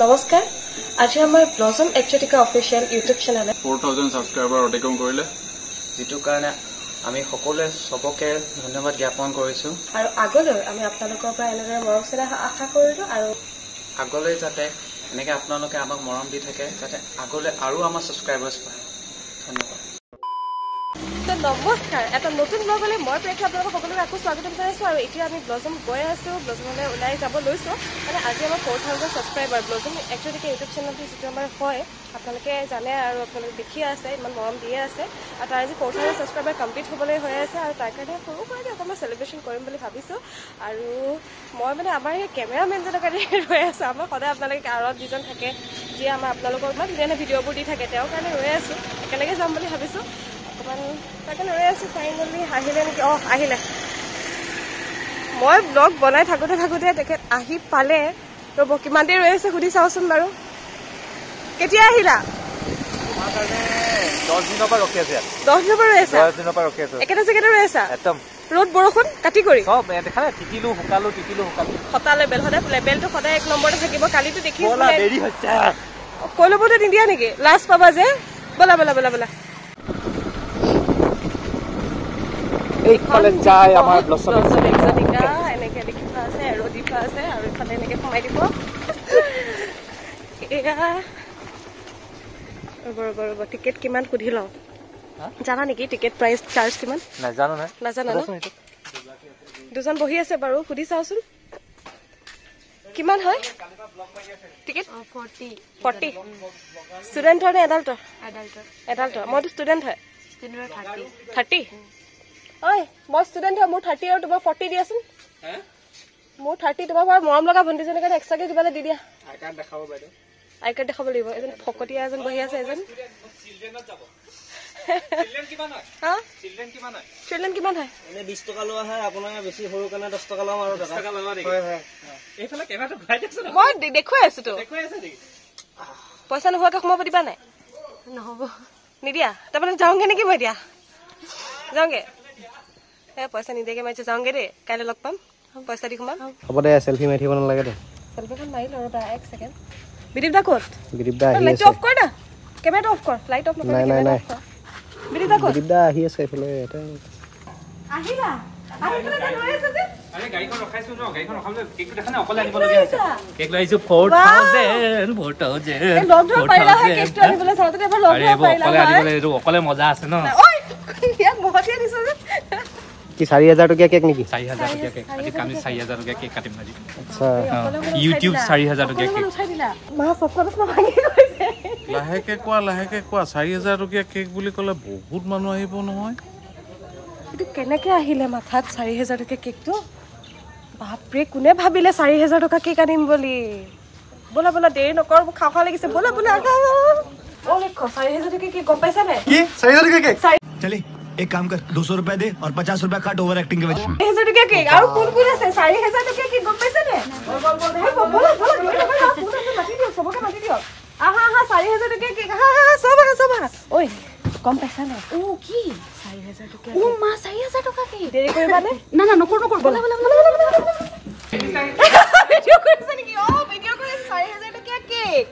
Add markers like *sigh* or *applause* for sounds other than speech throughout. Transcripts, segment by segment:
নমস্কাৰ। আজি আমাৰ ব্লজম একচেটিকা অফিচিয়েল ইউটিউব চেনেলে। ফ'ৰ থাউজেণ্ড ছাবস্ক্ৰাইবাৰ অতিক্ৰম কৰিলে। যিটো কাৰণে আমি সকলোৱে চবকে ধন্যবাদ জ্ঞাপন কৰিছোঁ। আৰু আগলৈ আমি আপোনালোকৰ পৰা এনেদৰে মৰম চেনেহ আশা কৰিলো আৰু আগলৈ যাতে এনেকৈ আপোনালোকে আমাক মৰম দি থাকে যাতে আগলৈ আৰু আমাৰ ছাবস্ক্ৰাইবাৰ্ছ পায়। ধন্যবাদ। নমস্কাৰ এটা নতুন ব্লগলৈ মই প্ৰেক্ষা আপোনালোকক সকলোকে আকৌ স্বাগতম জনাইছোঁ আৰু এতিয়া আমি ব্লজম গৈ আছোঁ ব্লজমলৈ ওলাই যাব লৈছোঁ। মানে আজি আমাৰ four thousand subscriber blossom actually YouTube চেনেলটো যিটো আমাৰ হয় আপোনালোকে জানে আৰু আপোনালোকে দেখিয়ে আছে ইমান মৰম দিয়ে আছে। আৰু তাৰ আজি ফ'ৰ থাউজেণ্ড ছাবস্ক্ৰাইবাৰ কমপ্লিট হ'বলৈ হৈ আছে আৰু তাৰ কাৰণে সৰু সুৰাকৈ অকণমান চেলিব্ৰেশ্যন কৰিম বুলি ভাবিছোঁ। আৰু মই মানে আমাৰ এই কেমেৰামেনজনৰ কাৰণে *laughs* ৰৈ আছোঁ আমাৰ সদায় আপোনালোকে কাৰত যিজন থাকে যিয়ে আমাৰ আপোনালোকক ইমান ধুনীয়া ধুনীয়া ভিডিঅ'বোৰ দি থাকে তেওঁৰ কাৰণে ৰৈ আছোঁ একেলগে যাম বুলি ভাবিছোঁ। অকণমান তাকে ৰৈ আছোঁ ফাইনেলি আহিলে নেকি? অঁ আহিলে। মই ব্লগ বনাই থাকোঁতে থাকোঁতে তেখেত আহি পালে। ৰ'ব কিমান দেৰি ৰৈ আছে সুধি চাওঁচোন বাৰু। কেতিয়া আহিলা? তোমাৰ কাৰণে দহ দিনৰ পৰা ৰখি আছে ইয়াত। দহ দিনৰ পৰা ৰৈ আছা? দহ দিনৰ পৰা ৰখি আছো। একেটা জেগাতে ৰৈ আছা? একদম। ৰ'দ বৰষুণ কাটি কৰি? চব এ, দেখা নাই তিতিলো শুকালো তিতিলো শুকালো। সতা লেবেল সদায় লেবেলটো সদায় এক নম্বৰতে থাকিব। কালিতো দেখি ব'লা দেৰি হৈছে। কৈ ল'বতো নিদিয়া নেকি? লাজ পাবা যে। ব'লা ব'লা ব'লা ব'লা। এইফালে যায় আমাৰ ব্লছম ব্লছম এক্সটিকা এনেকে লিখি থোৱা আছে এৰ দি থোৱা আছে আৰু ইফালে এনেকে সোমাই দিব। *laughs* এয়া। ৰ'ব ৰ'ব ৰ'ব টিকেট কিমান সুধি লওঁ? জানা নেকি টিকেট প্ৰাইচ চাৰ্জ কিমান? নাজানো নাই নাজানা ন? সোধাচোন এইটো। দুজন বহি আছে বাৰু সুধি চাওচোন। কিমান হয়? টিকেট ফৰ্টি ষ্টুডেণ্টৰ নে এডাল্টৰ এডাল্টৰ মইতো ষ্টুডেণ্ট হয়। থাৰ্টি ঐ মই ষ্টুডেণ্ট হয় মোৰ থাৰ্টি আৰু তোমাৰ ফৰ্টি দিয়াচোন। মোৰ থাৰ্টি তোমাৰ বাৰু মৰম লগা ভণ্টিজনীৰ কাৰণে এক্সট্ৰাকে কিবা এটা দি দিয়া। আই কাৰ্ড দেখাব লাগিব এজন ফকতীয়া এজন বহি আছে এজন। হা? চিলড্ৰেন কিমান হয়? এনে বিশ টকা লোৱা হয় আপোনাৰ বেছি সৰু কাৰণে দহ টকা ল'ম আৰু মই দে- দেখুৱাই আছো তো। পইচা নোহোৱাকে সোমাব দিবা নাই? নহ'ব। নিদিয়া? তাৰমানে যাওঁগে নেকি মই এতিয়া? যাওঁগে? পইচা নিদিয়াকে মাৰিছো যাওঁগে দেই। কাইলৈ লগ পাম। পইচা দি সোমাম। হ'ব। দে চেল্ফি মাৰি থাকিব নালাগে দে। চেলফিখন মাৰি লওঁ ৰ'বা এক ছেকেণ্ড। বিদীপ দা ক'ত? বিদীপ দা আহি আছে। অফ কৰ না। কেমেৰাটো অফ কৰ লাইট অফ নকৰ নাই, নাই, নাই। বিদীপ দা ক'ত? বিদীপ দা আহি আছে এইফালে ইয়াতে আহিলা আহি পেলাই তাত ৰৈ আছে যে। আৰে গাড়ীখন ৰখাইছো ন গাড়ীখন ৰখাবলৈ কেকটো দেখা নাই অকলে আনিবলগীয়া হৈছে। আহিছা? কেক লৈ আহিছো four Wow! Thousand four thousand এই লগ ধৰিব পাৰিলা হয় কেকটো আনিবলৈ। চাওঁতে এবাৰ লগ আৰে ধৰিব এইবোৰ পাৰিলা অকলে হয়। আনিবলৈ এইটো অকলে মজা আছে ন ঐ ইয়াক মহতিয়াই দিছো যে কি চাৰি হাজাৰ টকীয়া কেক নেকি? চাৰি হাজাৰ টকীয়া কেক। আজি আমি চাৰি হাজাৰ টকীয়া কেক কাটিম আজি। আচ্ছা। ইউটিউব চাৰি হাজাৰ টকীয়া কেক। লাহেকে কোৱা লাহেকে কোৱা। চাৰি হাজাৰ টকীয়া কেক বুলি ক'লে বহুত মানুহ আহিব নহয়। এইটো কেনেকে আহিলে মাথাত চাৰি হেজাৰ টকীয়া কেকটো? বাপৰে কোনে ভাবিলে চাৰি হেজাৰ টকা কেক আনিম বুলি? ব'লা ব'লা দেৰি নকৰ মোক খাওঁ খাওঁ লাগিছে। ব'লা ব'লা চাৰি হেজাৰ টকীয়া কেক গম পাইছা নে কি? চাৰি হাজাৰ টকীয়া কেক? एक काम कर दो सौ रुपए दे और पचास रुपए काट ओवर एक्टिंग के वजह চাৰি হেজাৰ টকীয়া কেক আৰু কোন কোন আছে চাৰি হেজাৰ টকীয়া কেক গম পাইছা নে ব'লা ব'লা দেৰি নকৰ, আহা, কোন আছে মাতি দিয়ক চবকে মাতি দিয়ক আহা আহা চাৰি হেজাৰ টকীয়া কেক আহা আহা চব আহা চব আহা ঐ গম পাইছা নে অ কি চাৰি হেজাৰ টকীয়া অ মা চাৰি হাজাৰ টকা কি দেৰি কৰিবানে না না নকৰো নকৰো ব'লা ব'লা ব'লা ভিডিঅ' কৰিছে নেকি অ ভিডিঅ' কৰি আছে চাৰি হাজাৰ টকীয়া কেক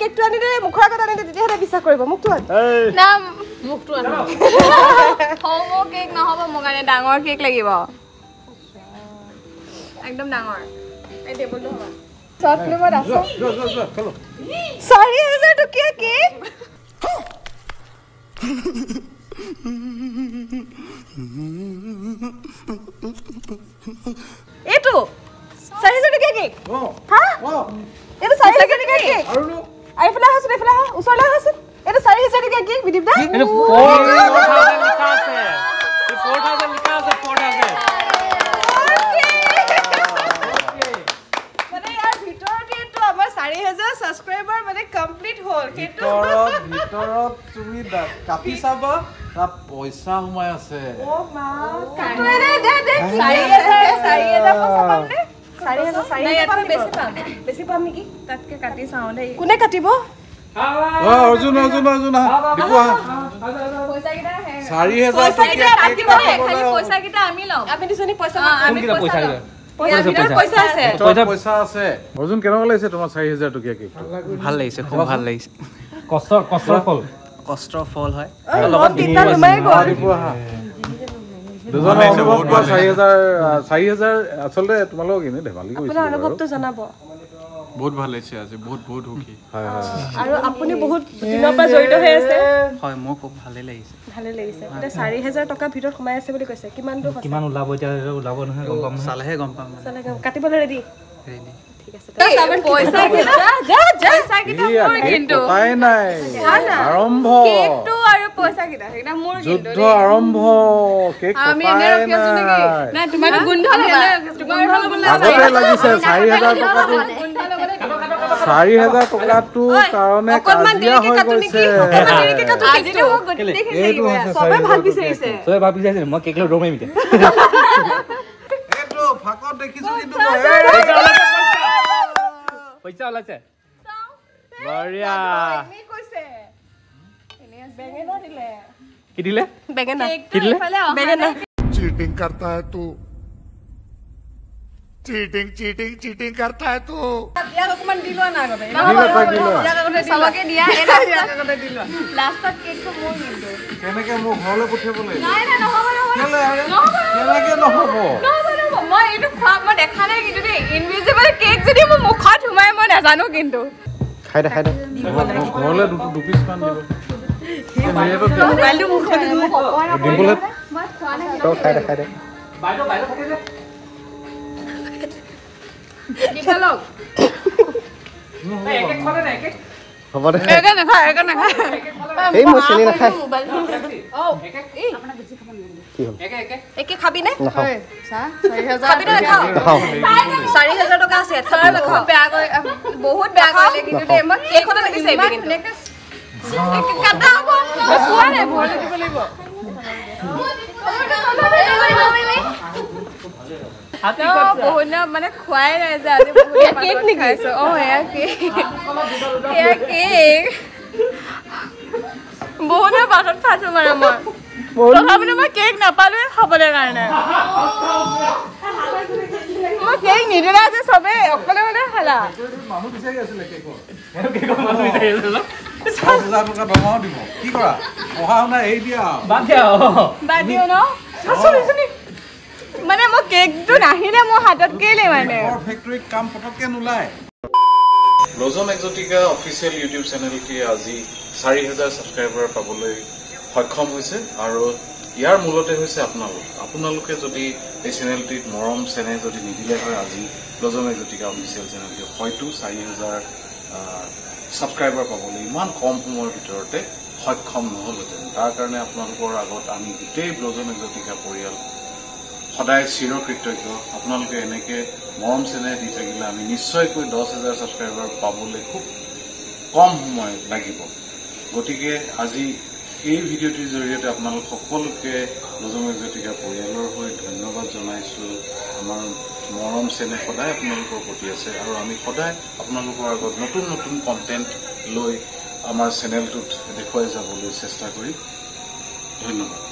কেকটো আনি দে মুখৰ আগত আনি দে তেতিয়াহে বিশ্বাস কৰিব। মুখটো আনি। না মুখটো আনো। সৰু কেক নহ'ব মোৰ কাৰণে ডাঙৰ কেক লাগিব। একদম ডাঙৰ। এই টেবুলটো হ'ব। চব ফিল্মত আছে। চাৰি হাজাৰ টকীয়া কেক? এইটো। চাৰি হাজাৰ টকীয়া কেক হা? এইটো চাৰি হাজাৰ টকীয়া কেক। এইফালে আহাচোন এইফালে আহা ওচৰলৈ আহাচোন এইটো চাৰি হাজাৰ টকীয়া কেক বিদীপ দা পইচা সোমাই আছে চাৰি হাজাৰ চাৰি হাজাৰ পইচা পাম। দে চাৰি হাজাৰ চাৰি হাজাৰ পাম বেছি পাম। বেছি পাম নেকি? তাতকে কাটি চাওঁ দেই। কোনে কাটিব? অৰ্জুন অৰ্জুন অৰ্জুন চাৰি হাজাৰ পইচা টকীয়া কেইটা কেক ৰাখিব দে, কাটিবলৈ খালি হ'ল। পইচাকেইটা আমি ল'ম। আমি দুজনী পইচা অ, পাম আমি কোনকেইটা পইচা ল'ম। পইচা ভিতৰত পইচা। আছে। পইচা পইচা আছে। অৰ্জুন কেনেকুৱা লাগিছে তোমাৰ চাৰি হাজাৰ টকীয়া কেকটো ভাল লাগিছে খুব ভাল লাগিছে। কষ্ট কষ্টৰ ফল। কষ্টৰ ফল হয়। লগত তিনিটা নুমাই গ'ল ৰাতিপুৱা আহা দুজনে অনুভৱ কৰা চাৰি হাজাৰ আহ, চাৰি হাজাৰ আচলতে তোমালোকক এনেই ধেমালি আপোনাৰ কৰিছিলোঁ বাৰু। অনুভৱটো জনাব। বহুত ভাল লাগিছে আজি বহুত বহুত সুখী। হয় হয় আৰু আপুনি বহুত দিনৰ পৰা জড়িত হৈ আছে। হয় মোৰ খুব ভালেই লাগিছে। ভালে লাগিছে। এতিয়া চাৰি হাজাৰ টকাৰ ভিতৰত সোমাই আছে বুলি কৈছে। কিমানটো সঁচা? কিমান ওলাব এতিয়া ওলাব নহয় গম পাম নহয়। চালেহে গম পাম মানে। চালে কাটিবলৈ ৰেডি ৰেডি ঠিক আছে আৰম্ভ কেকটো আৰু পইচা কেইটা সেইকেইটা মোৰ কিন্তু যুদ্ধ আৰম্ভ। কেক আমি এনে ৰখি আছো নেকি? নাই। তোমাৰ চাৰি হাজাৰ টকাটো। কাৰণে কাজিয়া হৈ কাটো গৈছে। কাটো এইটো হৈছে চবে চাৰি ভাল চবে ভাবি চাইছে মই কেক লৈ মাৰিম এতিয়া ফাকত দেখিছো কিন্তু পইচা ওলাইছে বঢ়িয়া কি দিলে বেঙেনা কি দিলে বেঙেনা चीटिंग करता है तू चीटिंग चीटिंग चीटिंग करता है तू চবকে দিয়া এই লাষ্টত কেকটো মোৰ কিন্তু কেনেকে মোক ঘৰলৈ পঠিয়াব লাগিব নাই নাই নহ'ব নহ'ব কেলে নহ'ব কেনেকে নহ'ব নহ'ব নহ'ব মই এইটো খোৱা মই দেখা নাই কিন্তু দেই ইনভিজিবল কেক যদি মোৰ মুখত সোমাই মই নাজানো কিন্তু। খাই দে খাই দে। ঘৰলৈ দু- দুপিচ মান দিব। তই খাই দে খাই দে। হ'ব দে। এই মই চেনি নাখায়। কি হ'ল একে। চাৰি হাজাৰ টকা। আছে খাবি বহুত বেয়া কৰিলে কিন্তু দেই। মই ন, বহুত দিনৰ মানে খোৱাই নাই যে আজি কেক নেকি? খাইছো। অ এয়া কেক। এয়া কেক। তথাপিতো মই কেক নাপালোৱে খাবলৈ কাৰণে। মই কেক নিদিলে যে চবেই অকলে অকলে খালা। মানুহ বিচাৰি আছিলে কেকৰ পাঁচ হাজাৰ টকা দৰমহাও দিব। কি কৰা? পঢ়া শুনা এৰি দিয়া। বাদ দিয়া অ। বাদ দিওঁ ন? চুনি চুনি মানে মই কেকটো নাহিলে মোৰ হাতত কেলে মানে? ফেক্টৰীত কাম পটককে নোলায়। ব্লজম এক্সটিকা অফিচিয়েল ইউটিউব চেনেলটি আজি চাৰি হাজাৰ ছাবস্ক্ৰাইবাৰ পাবলৈ সক্ষম হৈছে আৰু ইয়াৰ মূলতে হৈছে আপোনালোক। আপোনালোকে যদি এই চেনেলটিত মৰম চেনেহ যদি নিদিলে হয় আজি ব্লজম এক্সটিকা অফিচিয়েল চেনেলটি হয়তো চাৰি হাজাৰ ছাবস্ক্ৰাইবাৰ পাবলৈ ইমান কম সময়ৰ ভিতৰতে সক্ষম নহ'লহেঁতেন। তাৰ কাৰণে আপোনালোকৰ আগত আমি গোটেই ব্লজম এক্সটিকা পৰিয়াল সদায় চিৰকৃতজ্ঞ। আপোনালোকে এনেকে মৰম চেনেহ দি থাকিলে আমি নিশ্চয়কৈ দহ হাজাৰ ছাবস্ক্ৰাইবাৰ পাবলৈ খুব কম সময় লাগিব। গতিকে আজি এই ভিডিঅ'টিৰ জৰিয়তে আপোনালোক সকলোকে নজম এক্সটিকা পৰিয়ালৰ হৈ ধন্যবাদ জনাইছোঁ। আমাৰ মৰম চেনেহ সদায় আপোনালোকৰ প্ৰতি আছে আৰু আমি সদায় আপোনালোকৰ আগত নতুন নতুন কণ্টেণ্ট লৈ আমাৰ চেনেলটোত দেখুৱাই যাবলৈ চেষ্টা কৰিম ধন্যবাদ।